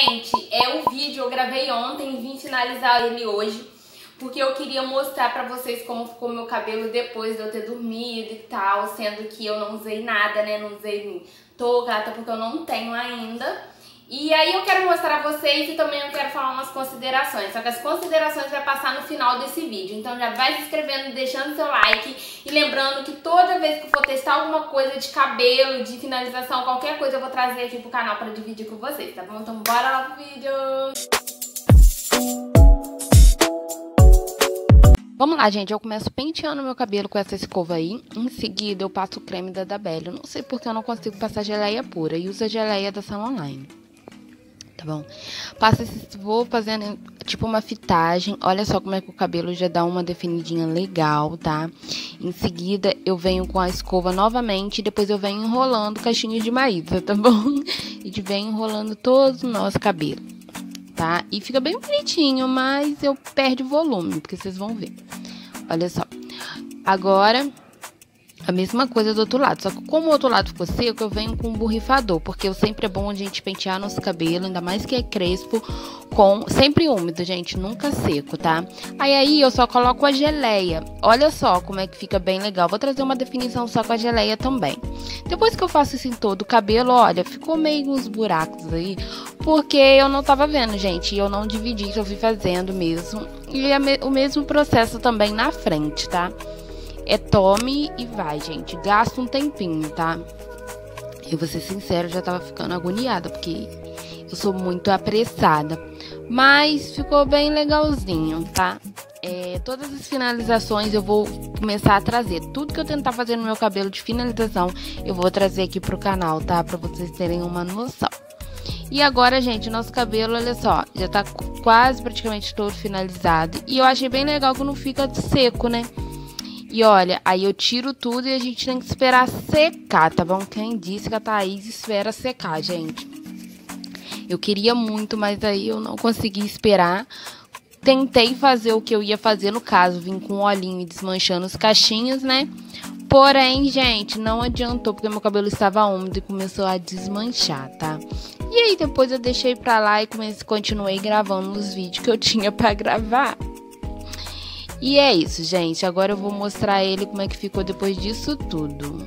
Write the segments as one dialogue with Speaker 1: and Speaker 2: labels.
Speaker 1: Gente, é o vídeo, eu gravei ontem vim finalizar ele hoje. Porque eu queria mostrar pra vocês como ficou meu cabelo depois de eu ter dormido e tal. Sendo que eu não usei nada, né? Não usei touca, até porque eu não tenho ainda. E aí eu quero mostrar a vocês e também eu quero falar umas considerações. Só que as considerações vai passar no final desse vídeo. Então já vai se inscrevendo, deixando seu like. E lembrando que toda vez que eu for testar alguma coisa de cabelo, de finalização, qualquer coisa eu vou trazer aqui pro canal pra dividir com vocês, tá bom? Então bora lá pro vídeo! Vamos lá, gente. Eu começo penteando meu cabelo com essa escova aí. Em seguida, eu passo o creme da Dabelli. não sei porque eu não consigo passar geleia pura. E uso a geleia da Salon Line tá bom? Passa esse, vou fazendo tipo uma fitagem, olha só como é que o cabelo já dá uma definidinha legal, tá? Em seguida, eu venho com a escova novamente, e depois eu venho enrolando caixinha de maíza, tá bom? E venho enrolando todo o nosso cabelo, tá? E fica bem bonitinho, mas eu perdo volume, porque vocês vão ver. Olha só. Agora, a mesma coisa do outro lado. Só que como o outro lado ficou seco, eu venho com um borrifador. Porque sempre é bom a gente pentear nosso cabelo, ainda mais que é crespo, com sempre úmido, gente, nunca seco, tá? Aí aí eu só coloco a geleia. Olha só como é que fica bem legal. Vou trazer uma definição só com a geleia também. Depois que eu faço isso em todo o cabelo, olha, ficou meio uns buracos aí. Porque eu não tava vendo, gente. E eu não dividi, eu fui fazendo mesmo. E é o mesmo processo também na frente, tá? É tome e vai, gente. Gasta um tempinho, tá? Eu vou ser sincera, já tava ficando agoniada, porque eu sou muito apressada. Mas ficou bem legalzinho, tá? É, todas as finalizações eu vou começar a trazer. Tudo que eu tentar fazer no meu cabelo de finalização, eu vou trazer aqui pro canal, tá? Pra vocês terem uma noção. E agora, gente, nosso cabelo, olha só, já tá quase praticamente todo finalizado. E eu achei bem legal que não fica seco, né? E olha, aí eu tiro tudo e a gente tem que esperar secar, tá bom? Quem disse que a Thaís espera secar, gente? Eu queria muito, mas aí eu não consegui esperar. Tentei fazer o que eu ia fazer no caso, vim com um olhinho e desmanchando os cachinhos, né? Porém, gente, não adiantou porque meu cabelo estava úmido e começou a desmanchar, tá? E aí depois eu deixei pra lá e continuei gravando os vídeos que eu tinha para gravar. E é isso, gente. Agora eu vou mostrar ele como é que ficou depois disso tudo.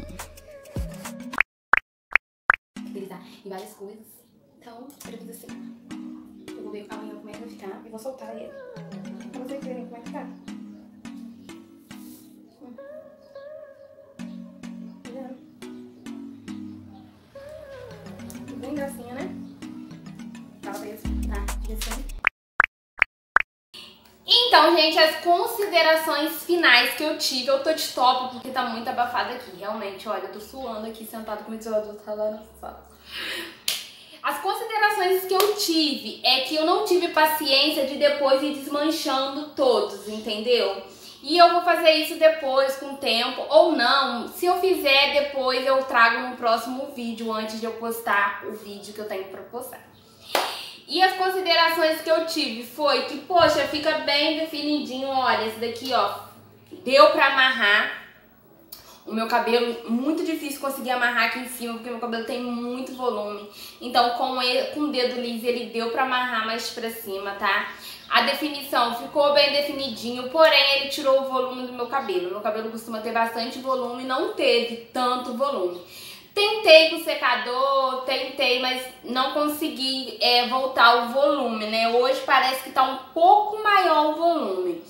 Speaker 1: Então, assim. Eu vou ver amanhã como é que vai ficar. E vou soltar ele. Pra vocês verem como é que tá. Então, gente, as considerações finais que eu tive, eu tô de top porque tá muito abafado aqui. Realmente, olha, eu tô suando aqui sentado com o ventilador, tá lá na sala. As considerações que eu tive é que eu não tive paciência de depois ir desmanchando todos, entendeu? E eu vou fazer isso depois, com o tempo, ou não. Se eu fizer depois, eu trago no próximo vídeo, antes de eu postar o vídeo que eu tenho pra postar. E as considerações que eu tive foi que, poxa, fica bem definidinho, olha, esse daqui, ó, deu pra amarrar. O meu cabelo, muito difícil conseguir amarrar aqui em cima, porque meu cabelo tem muito volume. Então, com, ele, com o dedo liso, ele deu pra amarrar mais pra cima, tá? A definição ficou bem definidinho, porém ele tirou o volume do meu cabelo. Meu cabelo costuma ter bastante volume, não teve tanto volume. Tentei com o secador, tentei, mas não consegui é, voltar o volume, né? Hoje parece que tá um pouco maior o volume.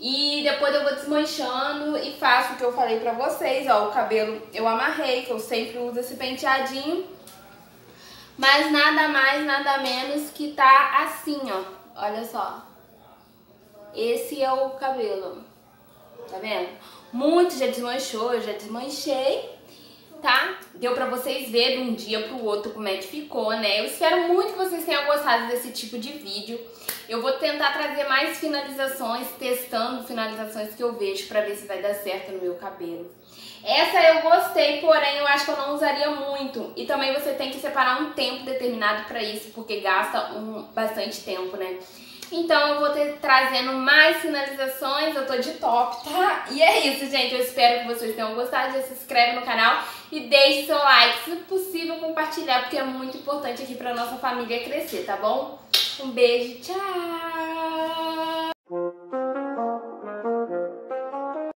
Speaker 1: E depois eu vou desmanchando e faço o que eu falei pra vocês, ó. O cabelo eu amarrei, que eu sempre uso esse penteadinho. Mas nada mais, nada menos que tá assim, ó. Olha só. Esse é o cabelo. Tá vendo? Muito já desmanchou, eu já desmanchei tá? Deu pra vocês verem de um dia pro outro como é que ficou, né? Eu espero muito que vocês tenham gostado desse tipo de vídeo. Eu vou tentar trazer mais finalizações, testando finalizações que eu vejo pra ver se vai dar certo no meu cabelo. Essa eu gostei, porém eu acho que eu não usaria muito. E também você tem que separar um tempo determinado pra isso, porque gasta um, bastante tempo, né? Então eu vou ter trazendo mais finalizações, eu tô de top, tá? E é isso, gente. Eu espero que vocês tenham gostado. Já se inscreve no canal e deixe seu like. Se possível, compartilhar, porque é muito importante aqui pra nossa família crescer, tá bom? Um beijo, tchau!